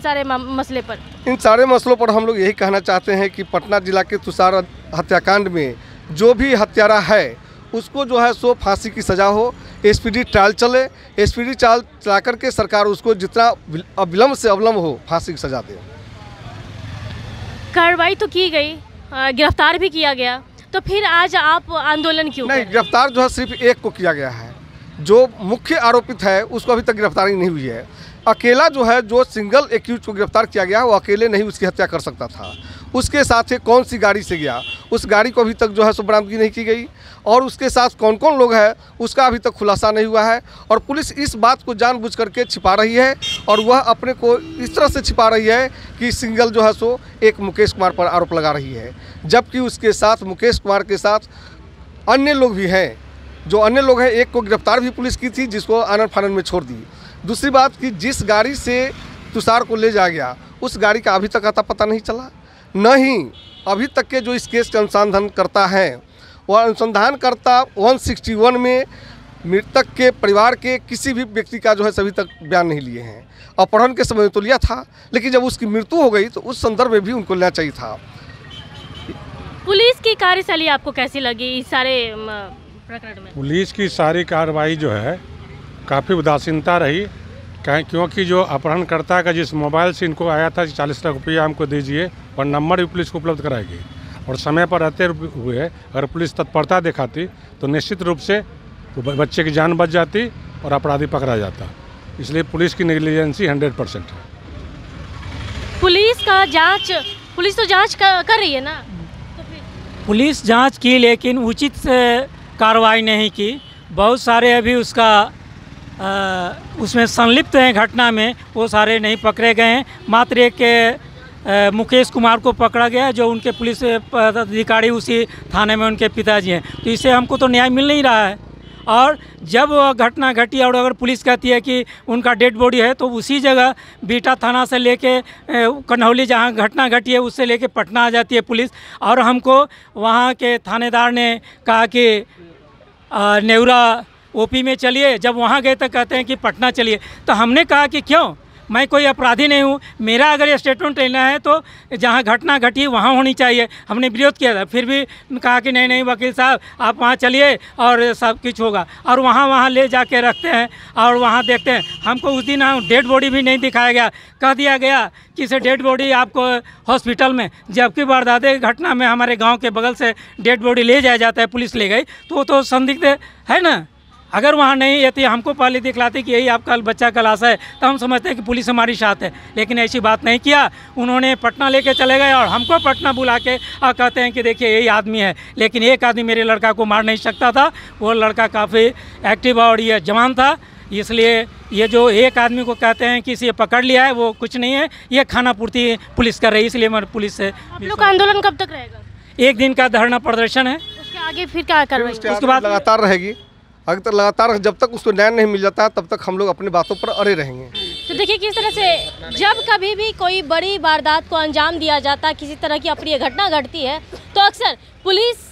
सारे मसले पर? इन सारे मसलों पर हम लोग यही कहना चाहते हैं कि पटना जिला के तुषार हत्याकांड में जो भी हत्यारा है उसको जो है सो फांसी की सज़ा हो एसपीडी ट्रायल चले एसपीडी ट्रायल चला करके सरकार उसको जितना विल- अविलंब से अविलंब हो फांसी की सज़ा दे। कार्रवाई तो की गई गिरफ़्तार भी किया गया। तो फिर आज आप आंदोलन क्यों नहीं गिरफ़्तार जो है सिर्फ़ एक को किया गया है। जो मुख्य आरोपित है उसको अभी तक गिरफ्तारी नहीं हुई है। अकेला जो है जो सिंगल एक्यूज को गिरफ़्तार किया गया वो अकेले नहीं उसकी हत्या कर सकता था। उसके साथ ये कौन सी गाड़ी से गया? उस गाड़ी को अभी तक जो है सो बरामदगी नहीं की गई। और उसके साथ कौन कौन लोग हैं उसका अभी तक खुलासा नहीं हुआ है। और पुलिस इस बात को जानबूझ करके छिपा रही है और वह अपने को इस तरह से छिपा रही है कि सिंगल जो है सो एक मुकेश कुमार पर आरोप लगा रही है। जबकि उसके साथ, मुकेश कुमार के साथ अन्य लोग भी हैं। जो अन्य लोग हैं, एक को गिरफ़्तार भी पुलिस की थी, जिसको आनंद फानंद में छोड़ दी। दूसरी बात कि जिस गाड़ी से तुषार को ले जाया गया, उस गाड़ी का अभी तक आता पता नहीं चला। न ही अभी तक के जो इस केस के अनुसंधान करता है, वह अनुसंधानकर्ता 161 में मृतक के परिवार के किसी भी व्यक्ति का जो है सभी तक बयान नहीं लिए हैं। अपहरण के समय तो लिया था लेकिन जब उसकी मृत्यु हो गई तो उस संदर्भ में भी उनको लेना चाहिए था। पुलिस की कार्यशैली आपको कैसी लगी इस सारे प्रकरण में? पुलिस की सारी कार्रवाई जो है काफ़ी उदासीनता रही। कहें क्योंकि जो अपहरणकर्ता का जिस मोबाइल से इनको आया था कि चालीस लाख रुपया हमको दीजिए और नंबर भी पुलिस को उपलब्ध कराएगी और समय पर रहते हुए अगर पुलिस तत्परता दिखाती तो निश्चित रूप से ब- बच्चे की जान बच जाती और अपराधी पकड़ा जाता। इसलिए पुलिस की नेग्लिजेंसी हंड्रेड परसेंट है। पुलिस का जाँच पुलिस तो जाँच कर, कर रही है ना? तो पुलिस जाँच की लेकिन उचित से कार्रवाई नहीं की। बहुत सारे अभी उसका अ, उसमें संलिप्त हैं घटना में वो सारे नहीं पकड़े गए हैं। मात्र एक मुकेश कुमार को पकड़ा गया जो उनके पुलिस पदाधिकारी उसी थाने में उनके पिताजी हैं। तो इससे हमको तो न्याय मिल नहीं रहा है। और जब घटना घटी और अगर पुलिस कहती है कि उनका डेड बॉडी है तो उसी जगह बीटा थाना से लेके कन्हौली जहाँ घटना घटी है, उससे लेके पटना आ जाती है पुलिस। और हमको वहाँ के थानेदार ने कहा कि नेवरा ओपी में चलिए, जब वहाँ गए तो कहते हैं कि पटना चलिए। तो हमने कहा कि क्यों? मैं कोई अपराधी नहीं हूँ। मेरा अगर ये स्टेटमेंट लेना है तो जहाँ घटना घटी, वहाँ होनी चाहिए। हमने विरोध किया था। फिर भी कहा कि नहीं नहीं, वकील साहब, आप वहाँ चलिए और सब कुछ होगा। और वहाँ वहाँ ले जाके रखते हैं और वहाँ देखते हैं। हमको उस दिन डेड बॉडी भी नहीं दिखाया गया। कह दिया गया कि से डेड बॉडी आपको हॉस्पिटल में, जबकि वारदाते घटना में हमारे गाँव के बगल से डेड बॉडी ले जाया जाता है, पुलिस ले गई। तो वो तो संदिग्ध है ना? अगर वहाँ नहीं है तो हमको पहले दिखलाते कि यही आपका बच्चा का लाश है तो हम समझते हैं कि पुलिस हमारी साथ है। लेकिन ऐसी बात नहीं किया। उन्होंने पटना लेके चले गए और हमको पटना बुला के और कहते हैं कि देखिए यही आदमी है। लेकिन एक आदमी मेरे लड़का को मार नहीं सकता था। वो लड़का काफ़ी एक्टिव और ये जवान था। इसलिए ये जो एक आदमी को कहते हैं कि इसे पकड़ लिया है वो कुछ नहीं है। ये खाना पूर्ति पुलिस कर रही है इसलिए मैं पुलिस से आप लोग का आंदोलन कब तक रहेगा? एक दिन का धरना प्रदर्शन है। उसके आगे फिर क्या कार्रवाई? उसके बाद- लगातार रहेगी। अगर तक लगातार जब तक उसको न्याय नहीं मिल जाता तब तक हम लोग अपनी बातों पर अड़े रहेंगे। तो देखिए किस तरह से जब कभी भी कोई बड़ी वारदात को अंजाम दिया जाता है किसी तरह की अप्रिय घटना घटती है तो अक्सर पुलिस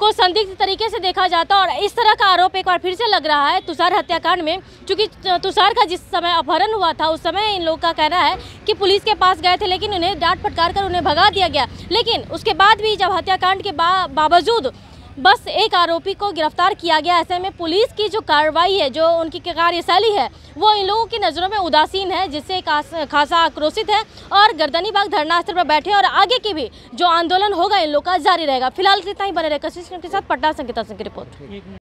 को संदिग्ध तरीके से देखा जाता और इस तरह का आरोप एक बार फिर से लग रहा है तुषार हत्याकांड में क्योंकि तुषार का जिस समय अपहरण हुआ था उस समय इन लोगों का कहना है कि पुलिस के पास गए थे लेकिन उन्हें डांट फटकार कर उन्हें भगा दिया गया। लेकिन उसके बाद भी जब हत्याकांड के बा, बावजूद बस एक आरोपी को गिरफ़्तार किया गया। ऐसे में पुलिस की जो कार्रवाई है, जो उनकी कार्यशैली है, वो इन लोगों की नज़रों में उदासीन है, जिससे खासा आक्रोशित है और गर्दनी बाग धरना स्थल पर बैठे और आगे की भी जो आंदोलन होगा, इन लोगों का जारी रहेगा। फ़िलहाल इतना ही, बने रहे कशिश के साथ, पटना संकेता सिंह की रिपोर्ट।